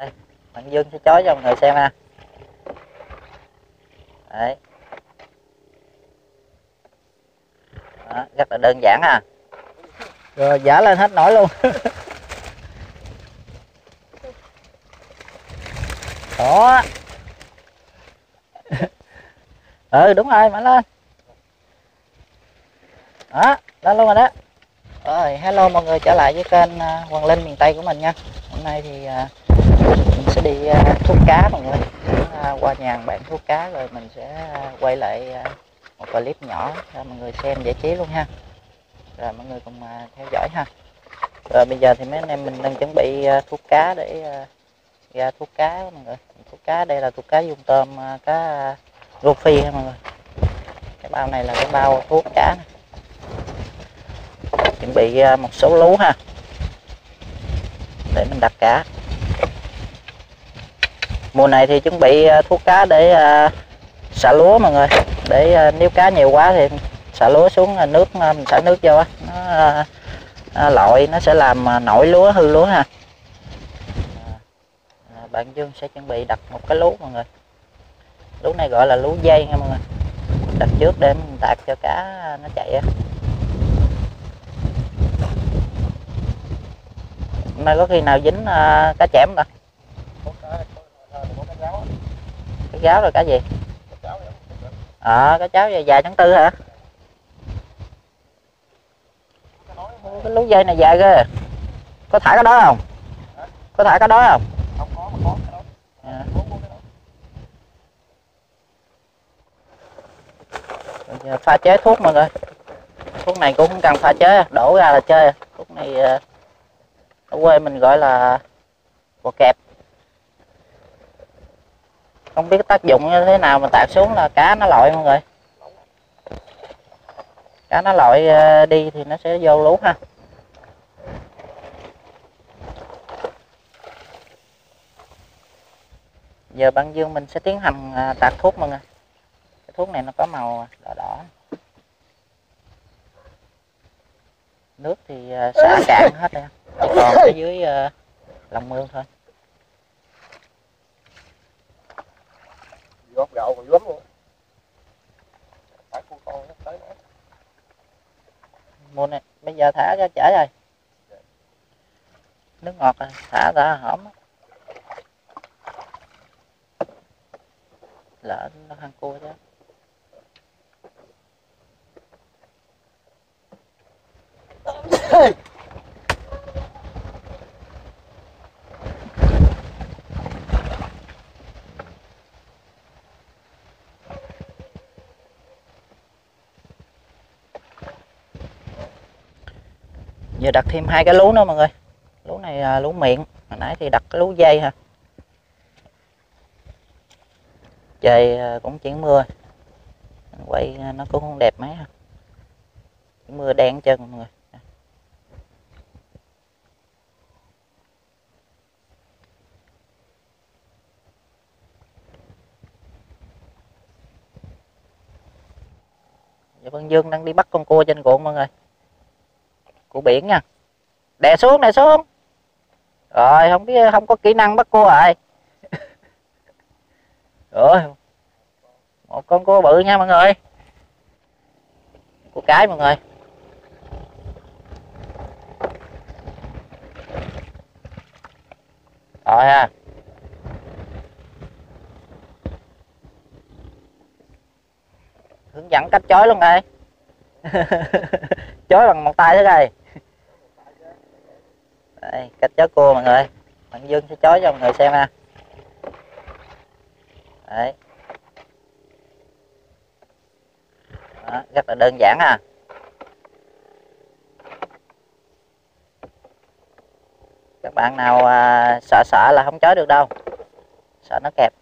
đây bạn dương sẽ chói cho mọi người xem ha. Đấy. Đó, rất là đơn giản ha rồi giả lên hết nổi luôn. Đó. Ừ đúng rồi mạnh lên. Đó lên luôn rồi đó. Rồi hello mọi người trở lại với kênh à, quần Hoàng Linh miền Tây của mình nha. Hôm nay thì uh, mình sẽ đi à, thuốc cá mọi người à, qua nhà bạn thuốc cá rồi mình sẽ à, quay lại một clip nhỏ cho mọi người xem giải trí luôn ha. Rồi mọi người cùng theo dõi ha. Rồi bây giờ thì mấy anh em mình đang chuẩn bị thuốc cá để ra thuốc cá mọi người. Thuốc cá, đây là thuốc cá dung tôm cá rô phi ha mọi người. Cái bao này là cái bao thuốc cá này chuẩn bị một số lú ha. Để mình đặt cá mùa này thì chuẩn bị à, thuốc cá để à, xả lúa mọi người. Để à, nếu cá nhiều quá thì xả lúa xuống nước mình xả nước vô nó lội nó sẽ làm nổi lúa hư lúa ha. Bạn Dương sẽ chuẩn bị đặt một cái lú mọi người. Lú này gọi là lú dây nha mọi người. Đặt trước để mình tạt cho cá nó chạy á. Nay có khi nào dính uh, cá chẽm ta? Cái gáo rồi cá gì? Ờ à, cá cháo dài dài tháng tư hả? Cái lú dây này dài ghê. Có thả cái đó không? Có thả cái đó không? À. Pha chế thuốc mọi người thuốc này cũng không cần pha chế đổ ra là chơi. Thuốc này ờ, ở quê mình gọi là bò kẹp không biết tác dụng như thế nào mà tạt xuống là cá nó lội mọi người. Cá nó lội ờ, đi thì nó sẽ vô lú ha. Giờ băng dương mình sẽ tiến hành ờ, tạt thuốc mọi người. Cái thuốc này nó có màu đỏ đỏ. Nước thì ờ, xả cạn hết rồi. Chỉ còn ở dưới lòng mương thôi. Góp gạo còn lắm luôn. Phải con con tới nữa mua này bây giờ thả ra chở rồi. Nước ngọt rồi thả ra hổm. Lỡ nó ăn cua chứ giờ đặt thêm hai cái lú nữa mọi người. Lú này là lú miệng. Hồi nãy thì đặt cái lú dây ha trời à, cũng chuyển mưa. Quay à, nó cũng không đẹp mấy ha mưa đen chân mọi người. Dạ Vân Dương đang đi bắt con cua trên ruộng mọi người của biển nha. Đè xuống đè xuống. Rồi, không biết, không có kỹ năng bắt cua rồi rồi, một con cua bự nha mọi người. Cua cái mọi người. Rồi ha. Hướng dẫn cách chói luôn đây. Chói bằng một tay thế này đây cách chó cua mọi người. Bạn dương sẽ chói cho mọi người xem ha. Đấy. Đó, rất là đơn giản ha. Các bạn nào à, sợ sợ là không chói được đâu. Sợ nó kẹp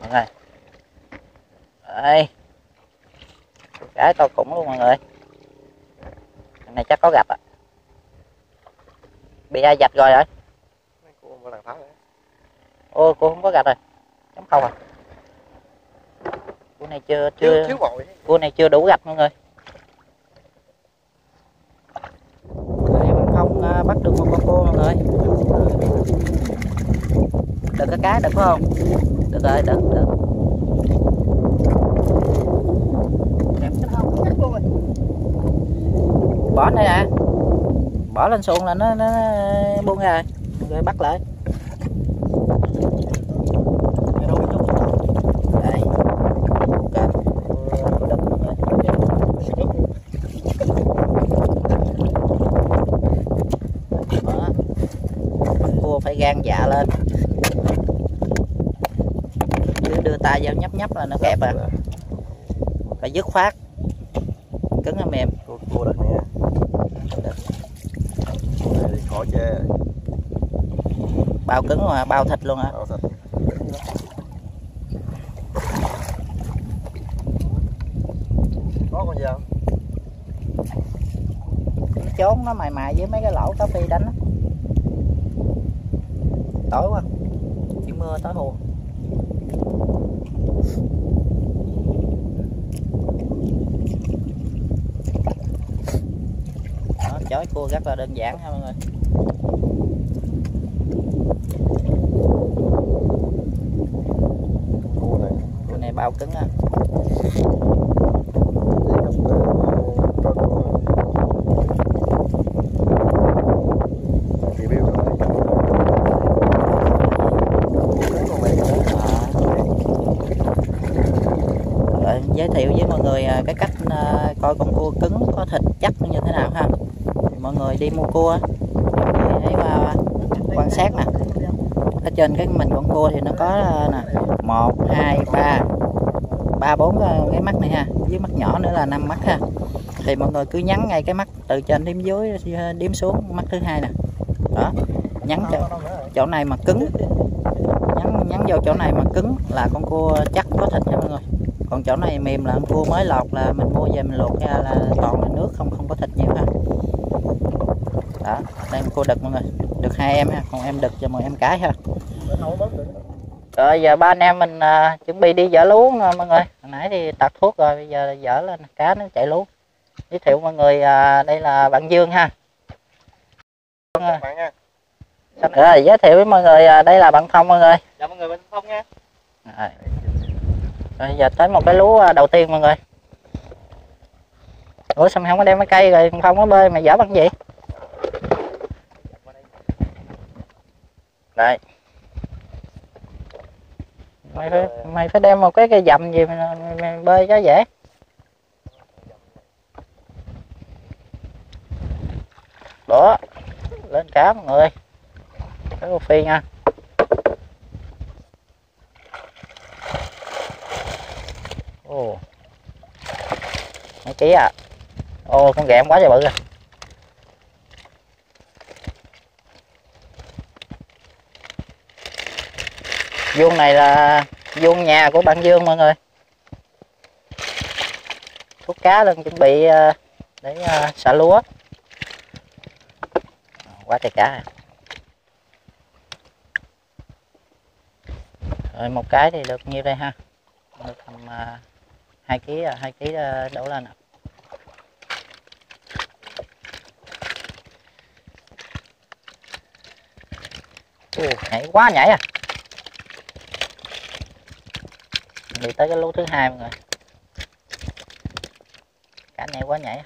mọi người đây cái to cũng luôn mọi người. Cái này chắc có gặp ạ. À. bị ai dạch rồi rồi phá ô cô không có gạch rồi. Chấm không à? Này chưa thiếu chưa thiếu bội. cua này chưa đủ gạch mọi người. Không à, bắt được một con cua mọi người. Được cái cá được phải không? Được rồi được được bỏ đây nè. Bỏ lên xuồng là nó, nó nó buông ra rồi. Bắt lại. Đây. Cua phải gan dạ lên. Chứ đưa tay vào nhấp nhấp là nó kẹp à. Phải dứt khoát. Cứng hay mềm cua cua được nè Cua này thì khỏi chê bao cứng mà bao thịt luôn hả? Bao thịt. có con dao chốn nó mài mài với mấy cái lỗ cá phi đánh á. tối quá. Chỉ mưa tối hồ. Đó, chói cua rất là đơn giản ha mọi người cua này cua này bao cứng á để gặp cho cua review rồi Cái con này nữa. Rồi, giới thiệu với mọi người à, cái cách à, coi con cua cứng có thịt chắc như thế nào ha. Thì mọi người đi mua cua thì hãy vào quan sát nè. Ở trên cái mình con cua thì nó có à, nè một hai ba ba, bốn ờ, cái mắt này ha với mắt nhỏ nữa là năm mắt ha. Thì mọi người cứ nhắn ngay cái mắt từ trên đếm dưới ờ, đếm xuống, mắt thứ hai nè. Đó, nhắn cho chỗ này mà cứng. Nhắn nhắn vào chỗ này mà cứng là con cua chắc có thịt nha mọi người. Còn chỗ này mềm là con cua mới lọt là mình mua về mình luộc ra là toàn là nước, không không có thịt nhiều ha. Đó, đây con cua đực mọi người. Được hai em ha còn em đực cho mọi em cái ha rồi giờ ba anh em mình à, chuẩn bị đi dỡ lú nè mọi người hồi nãy thì tạt thuốc rồi bây giờ dỡ lên cá nó chạy lú giới thiệu mọi người à, đây là bạn Dương ha nha rồi giới thiệu với mọi người à, đây là bạn Thông mọi người dạ mọi người bên phong nha Rồi. Rồi giờ tới một cái lúa à, đầu tiên mọi người. Ủa sao mày không có đem cái cây rồi không có bơi mày dở bằng gì? Đây. Mày phải mày phải đem một cái cây dầm gì mày, mày, mày bơi cho dễ. Đó. Lên cá mọi người. Cái cô phi nha. Ồ. Mấy ký à. Ồ con ghẹm quá trời bự rồi Vuông này là vuông nhà của bạn Dương mọi người. Thuốc cá lên chuẩn bị ờ, để ờ, xả lúa. Quá trời cá. À. Rồi một cái thì được nhiêu đây ha? Được tầm uh, 2 kg à, 2 kg đổ lên ạ. Nhảy quá nhảy à. Đi tới cái lú thứ hai mọi người. cả này quá nhảy.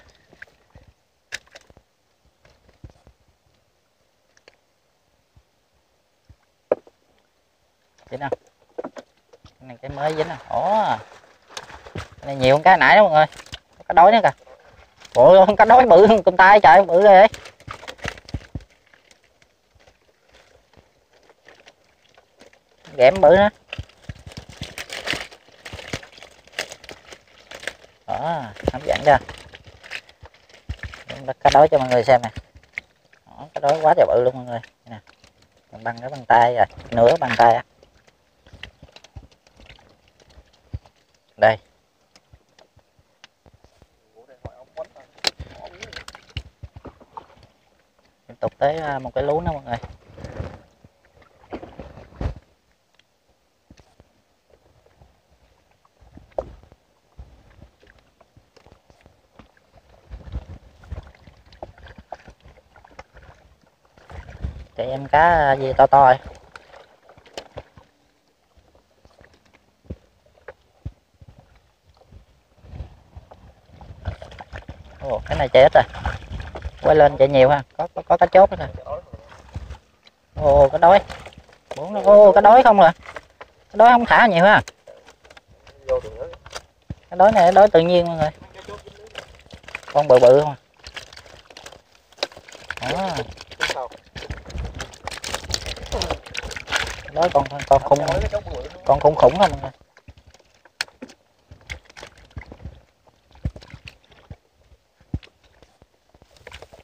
Dính không? Cái này cái mới dính không ủa Cái này nhiều hơn cái nãy đó mọi người. Có Cá đói nữa kìa. Ủa cá đói, bự hơn con tay trời, bự ghê. ghẻm bự nữa. Đó, hấp chưa? Đặt cá đói cho mọi người xem nè. Đó, cá đói quá trời bự luôn mọi người. Nè. Bằng băng cái bàn tay rồi, nửa bàn tay. Đây. tiếp tục tới à, một cái lú nữa mọi người cá gì to to rồi. Ồ cái này chạy ít rồi. Quay lên chạy nhiều ha. Có có, có cá chốt nữa nè. Ồ cá đói. Bốn ô cá đói không à? Cá đói không thả nhiều ha. Cái đói này đói tự nhiên mọi người. Con bự bự không à. Đó, Cái sau đói con con khủng con khủng khủng không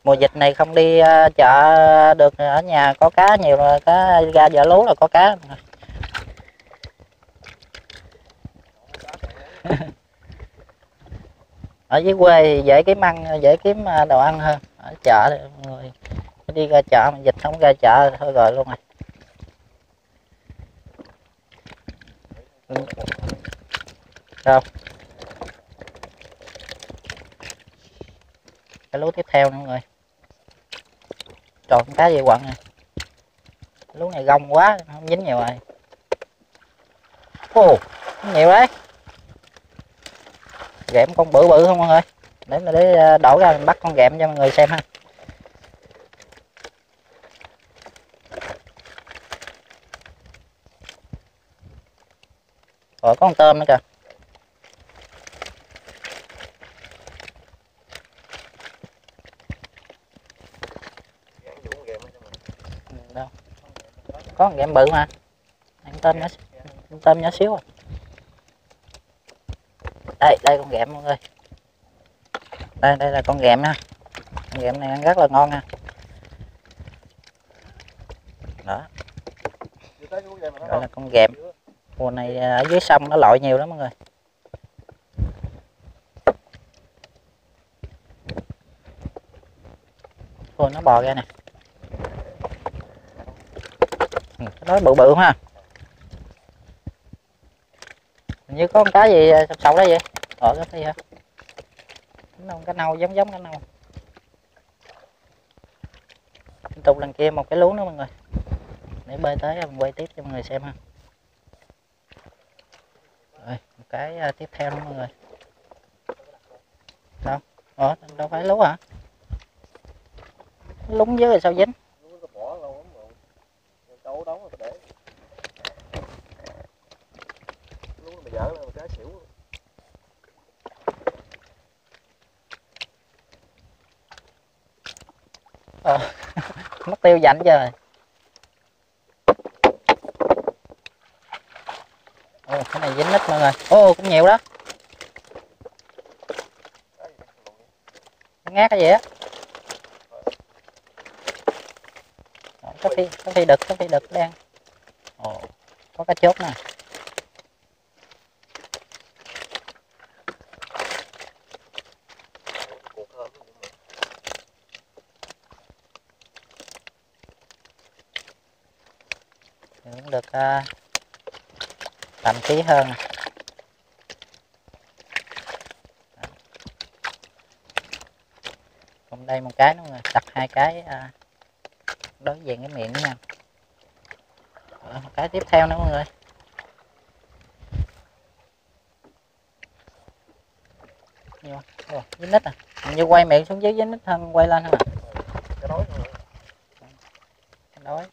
mùa dịch này không đi ờ, chợ được ở nhà có cá nhiều rồi, cá ra vợ lú là có cá. Ở dưới quê thì dễ kiếm ăn, dễ kiếm ờ, đồ ăn hơn. Ở chợ người đi ra chợ mà dịch không ra chợ thôi rồi luôn rồi Đâu? cái lú tiếp theo nữa mọi người. Tròn cá gì quặng nè. Lú này gông quá, không dính nhiều rồi. Ồ nhiều đấy. Gẹm con bự bự không mọi người? Để mà để ờ, đổ ra mình bắt con gẹm cho mọi người xem ha. Rồi có con tôm nữa kìa. Đâu? Có con gẹm bự mà. Ăn tôm nhỏ con tôm nhỏ xíu à. Đây đây con gẹm mọi người. Đây đây là con gẹm nha. Con gẹm này ăn rất là ngon nha. Đó. Đó gọi là con gẹm mùa này à, ở dưới sông nó lội nhiều lắm mọi người. Ôi nó bò ra nè. Ừ, nó bự bự ha. Hình như có con cá gì sập sọc sọc đó vậy? Ở cái gì hả cái nâu cái nâu, giống giống cái nâu. Tiếp tục lần kia một cái lú nữa mọi người. Để bơi tới mình quay tiếp cho mọi người xem ha rồi một cái à, tiếp theo nữa mọi người. Đâu? Ủa, đâu phải lú hả? Lúng dưới rồi sao dính? Ờ, mất tiêu bỏ lâu rồi. Rồi Chỗ đó mà để. Lúc mà dở lên một cái xỉu. luôn. mất tiêu dạnh chưa rồi Ồ, cái này dính nít mọi người. Ô cũng nhiều đó. Ngát cái gì á? Có phi có phi đực có phi đực đang. Ồ. Có cái chốt nè. Cũng được à, tầm ký hơn. Nè. Còn đây một cái nữa rồi đặt hai cái à, đối diện cái miệng nhau Rồi, một cái tiếp theo nữa mọi người. Nhiều dính nít à? Hình như quay miệng xuống dưới dính nít hơn quay lên hơn à Cái đói thôi. đói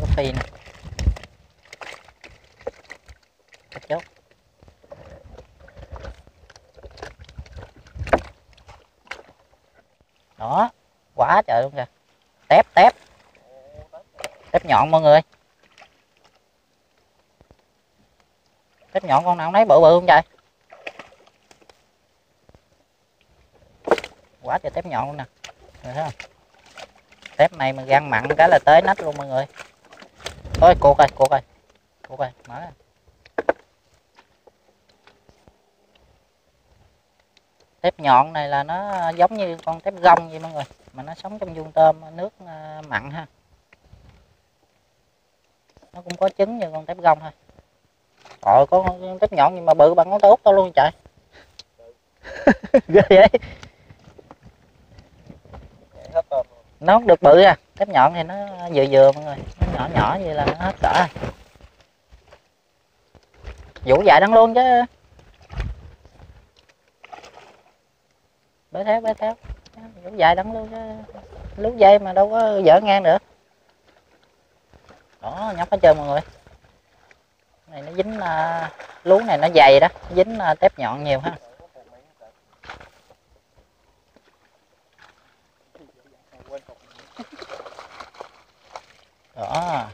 có phi nè Cắt chốt đó quá trời luôn kìa tép tép tép nhọn, mọi người. Tép nhọn con nào nấy, bự bự không trời quá trời tép nhọn luôn nè. Rồi thấy không? Tép này mà gan mặn cái là tới nách luôn, mọi người. Ôi, cuộc rồi cuộc rồi. Cuộc rồi, mở ra. tép nhọn này là nó giống như con tép gông vậy, mọi người. Mà nó sống trong vuông tôm, nước ờ, mặn ha nó cũng có trứng như con tép gông thôi. Rồi có con tép nhọn nhưng mà bự bằng ngón tay út tao luôn trời. Ghê vậy. Nó được bự à. Tép nhọn thì nó vừa vừa mọi người. Nó nhỏ nhỏ vậy là nó hết cỡ rồi. Vũ dại đăng luôn chứ. Bé theo bé theo vũ dại đăng luôn chứ. Lú dây mà đâu có dở ngang được đó nhóc hết trơn mọi người. Này nó dính uh, lú này nó dày đó. Dính uh, tép nhọn nhiều ha. Đó.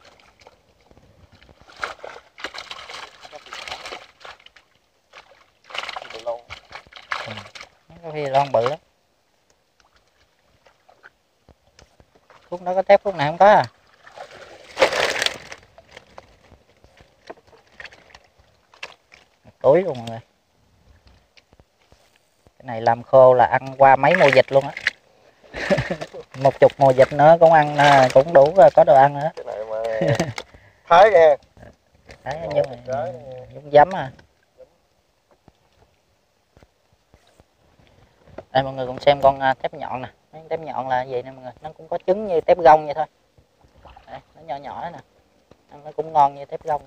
Bị có khi lon bự lắm. Khúc nó có tép khúc này không có à túi luôn mọi người cái này làm khô là ăn qua mấy mùa dịch luôn á. Một chục mùa dịch nữa cũng ăn à, cũng đủ rồi, có đồ ăn nữa. Cái này mà thái nghe. Đấy Ồ, nhưng cái. giống giấm à. Đây mọi người cùng xem con à, tép nhọn nè. Mấy con tép nhọn là gì nè mọi người? Nó cũng có trứng như tép gông vậy thôi. Đây, nó nhỏ nhỏ nè. Ăn nó cũng ngon như tép gông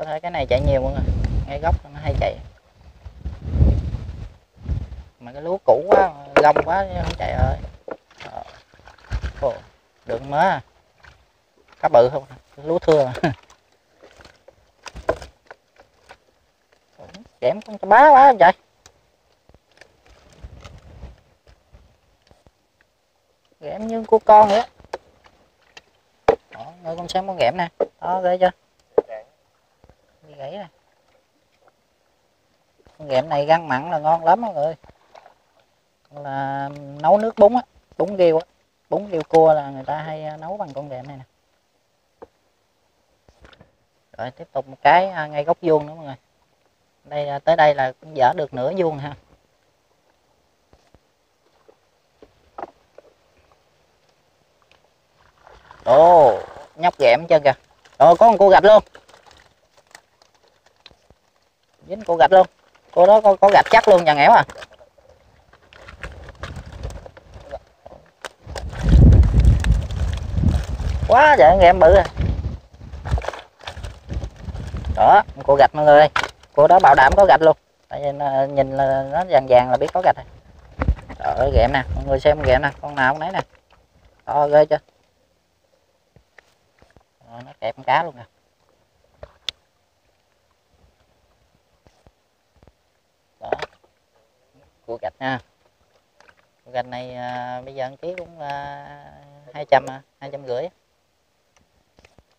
có thể cái này chạy nhiều mọi người ngay gốc nó hay chạy mà cái lúa cũ quá gông quá không chạy rồi. Ờ. Ồ, đựng mớ à. Cá bự không? Lúa thưa mà. Kẽm con bá quá vậy ghẹm như của con vậy. Đó người con xem con ghẹm nè. Đó ghê chưa gãy nè. Con ghẹm này găng mặn là ngon lắm mọi người. Là nấu nước bún á, bún riêu á. Bún riêu cua là người ta hay à, nấu bằng con ghẹm này nè. Rồi, tiếp tục một cái à, ngay góc vuông nữa mọi người. Đây à, tới đây là cũng dở được nửa vuông ha. Ồ, nhóc ghẹm chân kìa. Rồi có con cua gạch luôn dính cô gạch luôn. Cô đó có, có gạch chắc luôn nhà nghèo à? Quá trời em bự à. Đó cô gạch mọi người ơi. Cô đó bảo đảm có gạch luôn. Tại vì ờ, nhìn là nó vàng vàng là biết có gạch rồi. Trời ơi ghẹm nè mọi người xem ghẹm nè con nào cũng nấy nè. To ghê chưa? Rồi, nó kẹp con cá luôn nè. Đó. Cua gạch nha cua gạch này à, bây giờ một ký cũng hai trăm à, hai trăm rưỡi.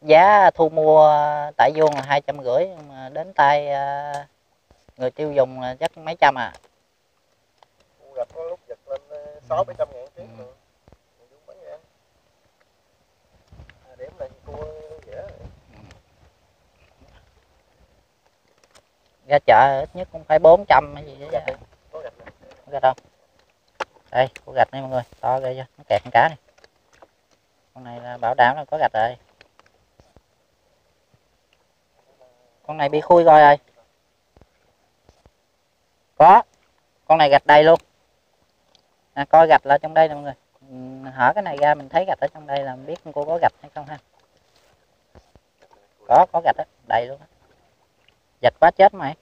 Giá thu mua tại vuông là hai trăm rưỡi mà đến tay à, người tiêu dùng là chắc mấy trăm à. Cua gặp có lúc giật lên ờ, sáu bảy trăm ngàn ký. Ừ. ra à, điểm này cua dễ ra chợ ít nhất cũng phải bốn trăm hay gì đó gạch đi gạch không? Đây có gạch này mọi người. To ghê chưa? Nó kẹt con cá này con này là bảo đảm là có gạch rồi. Con này bị khui coi rồi có. Con này gạch đầy luôn. À, coi gạch là trong đây nè mọi người. Ừ, hở cái này ra mình thấy gạch ở trong đây là mình biết cô có gạch hay không ha. Có có gạch đó đầy luôn á dạch quá chết mày.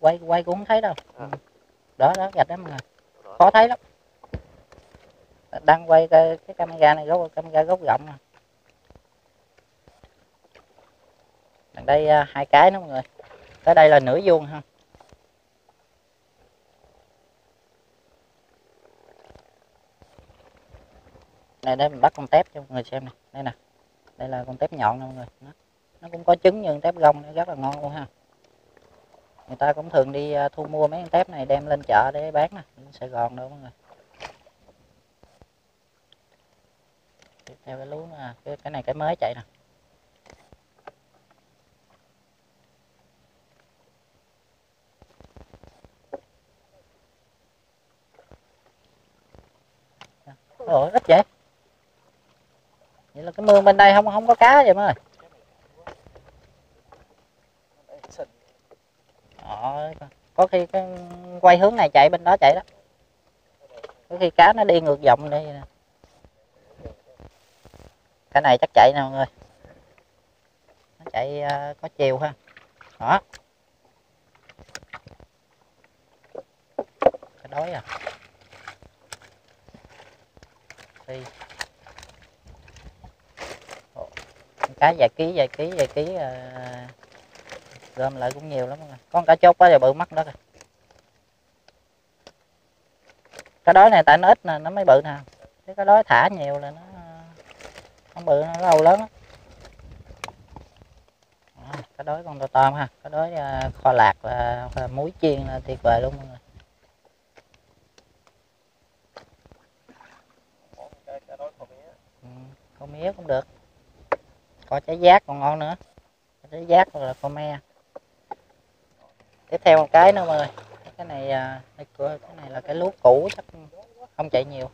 Quay quay cũng không thấy đâu. À. Đó đó gạch đó mọi người. Khó thấy lắm. Đang quay cái, cái camera này góc camera góc rộng nè đằng đây à, hai cái nữa mọi người. Tới đây là nửa vuông ha. Đây đây mình bắt con tép cho mọi người xem nè đây nè. Đây là con tép nhọn nè mọi người. Nó, nó cũng có trứng như tép gông nó rất là ngon luôn ha. Người ta cũng thường đi à, thu mua mấy con tép này đem lên chợ để bán nè Sài Gòn đâu mọi người. Tiếp theo cái lúa nè à, cái, cái này cái mới chạy nè. Ủa ít vậy? Vậy là cái mương bên đây không không có cá vậy mọi người xình. Ờ, có khi cái quay hướng này chạy bên đó chạy đó. Có khi cá nó đi ngược dòng đây nè. Cái này chắc chạy nè mọi người. Nó chạy uh, có chiều ha. Đó. Cái đói à. Đi, cá vài ký vài ký vài ký uh, gom lại cũng nhiều lắm mọi người con cá chốt quá giờ bự mắt đó kìa. Cái đói này tại nó ít nè nó mới bự nè. Cái cái đói thả nhiều là nó không bự nó lâu lớn á Đó, cái đói con to to ha. Cái đói à, kho lạc và, và muối chiên là tuyệt vời luôn mọi người con mía ừ, con mía cũng được. Có trái giác còn ngon nữa. Trái giác là con me tiếp theo một cái nữa mọi người. Cái này à, cái này là cái lúa cũ chắc không chạy nhiều.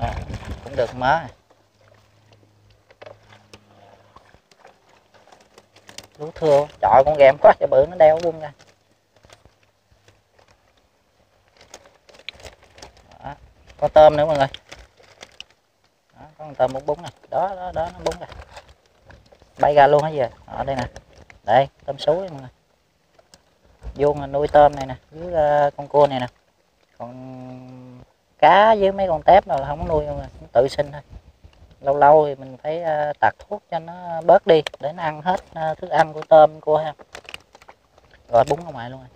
À, cũng được mớ lúa thưa trời con gèm quá cho bự nó đeo bung ra có tôm nữa mọi người con tôm bún bún này đó đó đó, nó bún rồi bay ra luôn hả giờ. Ở đây nè. Đây, tôm sú đây mọi người vuông nuôi tôm này nè. Dưới ờ, con cua này nè. Còn cá với mấy con tép nào là không nuôi không à tự sinh thôi. Lâu lâu thì mình phải ờ, tạt thuốc cho nó bớt đi để nó ăn hết ờ, thức ăn của tôm, cua ha. Rồi bún ở ngoài luôn rồi.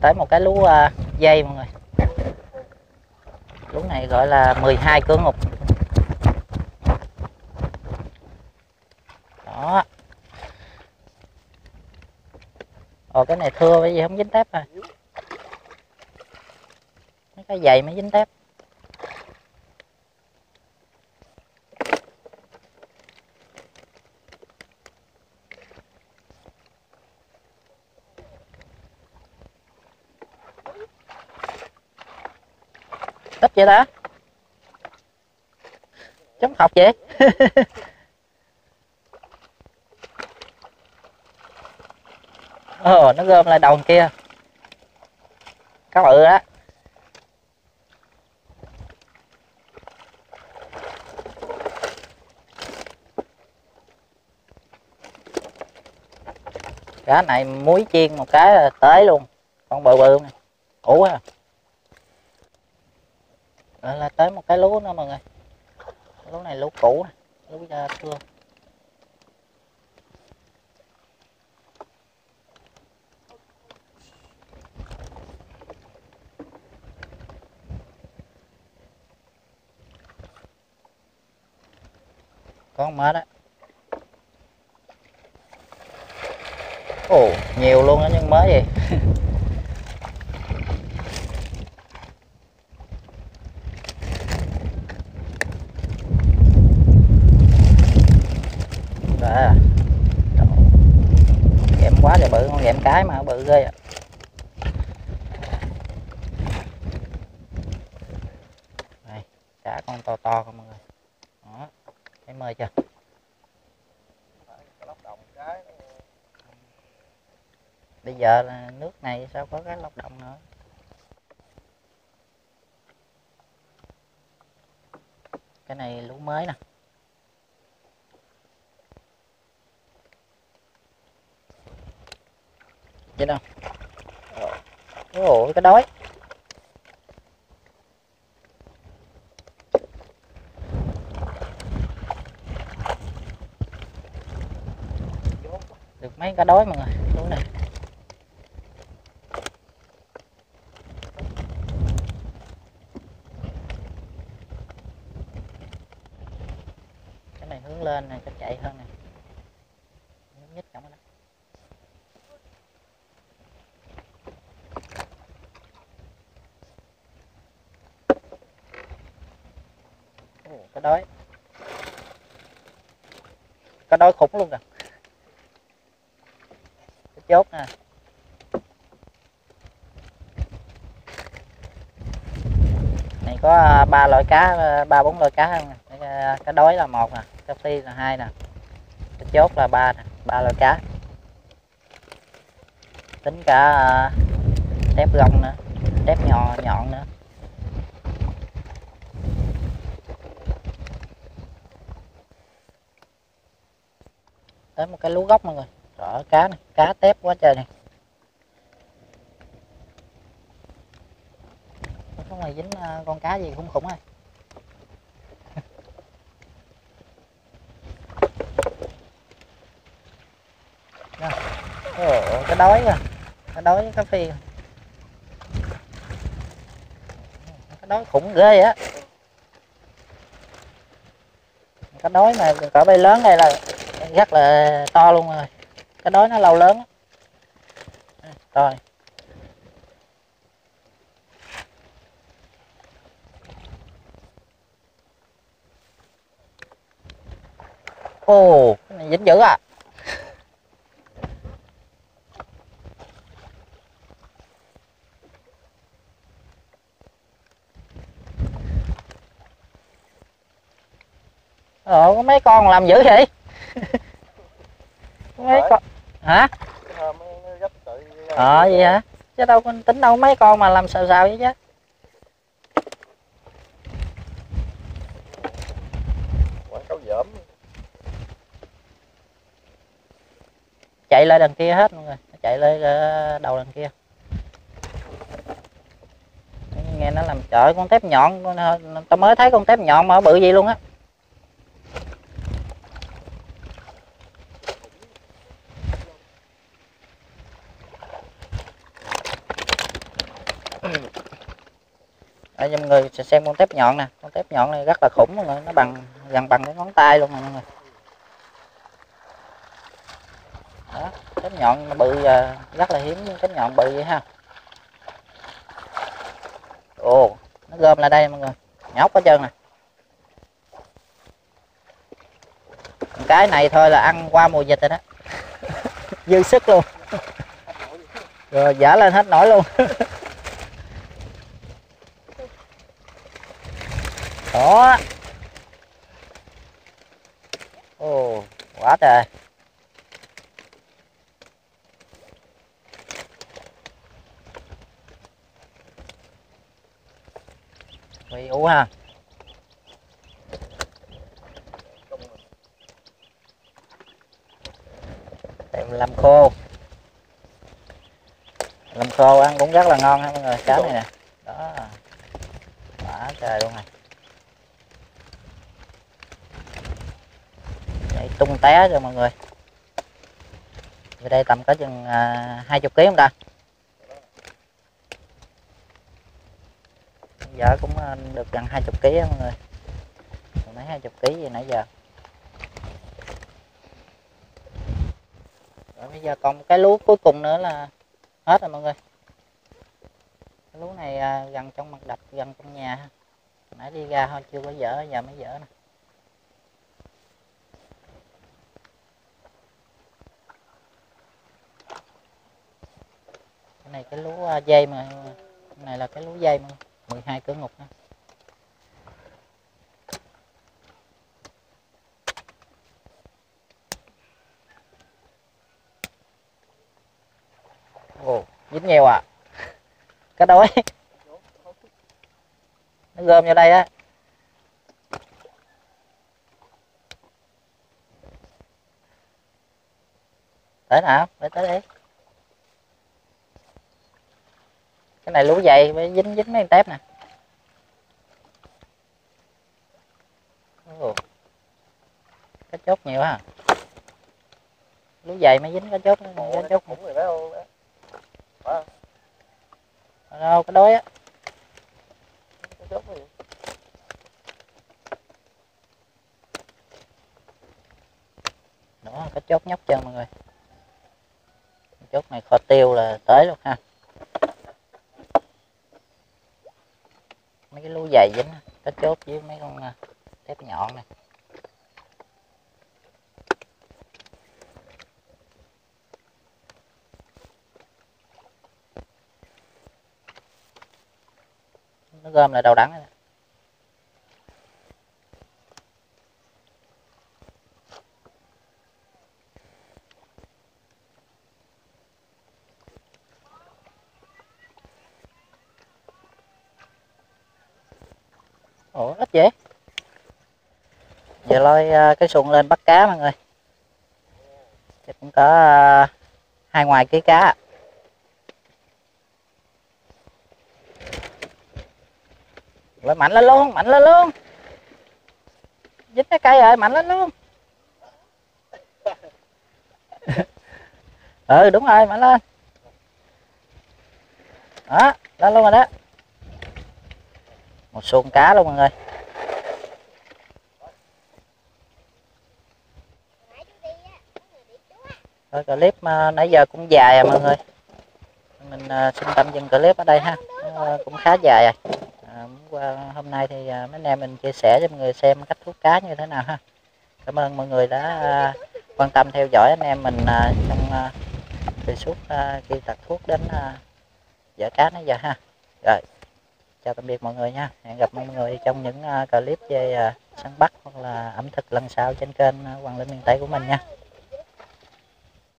Tới một cái lú à, dây mọi người. Lú này gọi là 12 cửa ngục. Đó. Ồ, cái này thưa bởi vì không dính tép à. Mấy cái dày mới dính tép. Thích vậy đó. Chống học vậy. Ờ nó gom lại đầu kia. Cá bự đó cá này muối chiên một cái là tới luôn. Con bự bự này ủ à à, là tới một cái lúa nữa mọi người. Lúa này lúa cũ này lúa da thưa. Con mệt á. Ồ nhiều luôn đó nhưng mới vậy Rồi à. Trời ơi. Ghẹm quá trời bự con ghẹm cái mà bự ghê ạ Đây, cá con to to không mọi người. Đó. Thấy mời chưa? Bây giờ là nước này sao có cái lọc động nữa. Cái này lũ mới nè. Vậy nào Ủa, cái đói. Được mấy cái đói mọi người, đúng này. Cái này hướng lên này, chắc chạy hơn nè. Nhúc nhích trong đó. Ồ, cái đói cái đói khủng luôn nè, cái chốt nè. Này có à, ba loại cá à, ba bốn loại cá không nè. À, cá đói là một nè cá phi là hai nè. Cái chốt là ba nè ba loại cá. Tính cả tép gông nữa tép nhỏ nhọn nữa cái lú gốc mọi người. Trời cá này cá tép quá trời này. Không này dính à, con cá gì khủng à. khủng này Ồ, cái đói kìa cái đói với cá phi. Cái đói khủng ghê á. Cái đói mà cỡ bay lớn đây là rất là to luôn rồi. Cái đói nó lâu lớn rồi. To cái này dính dữ à. Ờ, có mấy con làm dữ vậy? Mấy con hả? Ờ vậy hả? Chứ đâu có tính đâu mấy con mà làm xào xào vậy chứ. Chạy lên đằng kia hết mọi người, chạy lên ờ, đầu đằng kia. Nghe nó làm trời con tép nhọn, con tao mới thấy con tép nhọn mà bự gì luôn á. Mọi người sẽ xem con tép nhọn nè, con tép nhọn này rất là khủng mọi người, nó bằng gần bằng cái ngón tay luôn nè mọi người. Đó, tép nhọn bự à, rất là hiếm tép nhọn bự vậy ha. Ồ, nó gom lại đây mọi người, nhóc hết trơn nè. Cái này thôi là ăn qua mùa dịch rồi đó. Dư sức luôn. Rồi giả lên hết nổi luôn. đó ồ, quá trời. Mày ú ha. Tìm làm khô. Làm khô ăn cũng rất là ngon ha, mọi người. Cá này nè. Đó. Quá trời luôn này Đấy, tung té rồi mọi người. Về đây tầm có chừng à, hai chục kg không ta? Giờ cũng à, được gần hai chục kg mọi người. Còn mấy hai chục kg gì nãy giờ? Rồi bây giờ còn một cái lúa cuối cùng nữa là hết rồi mọi người. Cái lúa này à, gần trong mặt đập, gần trong nhà nãy đi ra thôi, chưa có dở, giờ mới dở nè. Cái này cái lúa à, dây mà cái này là cái lúa dây mà 12 cửa ngục đó. ồ, dính nghèo à? Cá đói. Nó gom vô đây á. Tới nào để tới đi. Cái này lúa dày với dính dính mấy tép nè. Ồ. cá chốt nhiều ha lúa dày mới dính cá chốt cá chốt cũng rồi đó không đâu cái đói á. Cái chốt gì? Đó cá chốt nhóc chân mọi người. Cá chốt này kho tiêu là tới luôn ha mấy cái lúa dày dính nó cá chốt với mấy con à, tép nhọn này nó gom lại đầu đắng này. nè. ủa ít vậy giờ lôi à, Ờ, cái xuồng lên bắt cá mọi người. Thì cũng có ờ, hai ngoài ký cá. Rồi mạnh lên luôn, mạnh lên luôn. Dính cái cây rồi, mạnh lên luôn. Ừ đúng rồi, mạnh lên. Đó, lên luôn rồi đó. Một xuồng cá luôn mọi người. Rồi clip ờ, nãy giờ cũng dài à mọi người. Mình ờ, xin tạm dừng clip ở đây ha. Cũng khá dài rồi à, qua hôm nay thì mấy anh em mình chia sẻ cho mọi người xem cách thuốc cá như thế nào ha. Cảm ơn mọi người đã quan tâm theo dõi anh em mình trong uh, từ suốt khi đặt thuốc đến uh, cá nãy giờ ha. Rồi chào tạm biệt mọi người nha. Hẹn gặp mọi người trong những clip về săn bắt hoặc là ẩm thực lần sau trên kênh Hoàng Linh miền Tây của mình nha.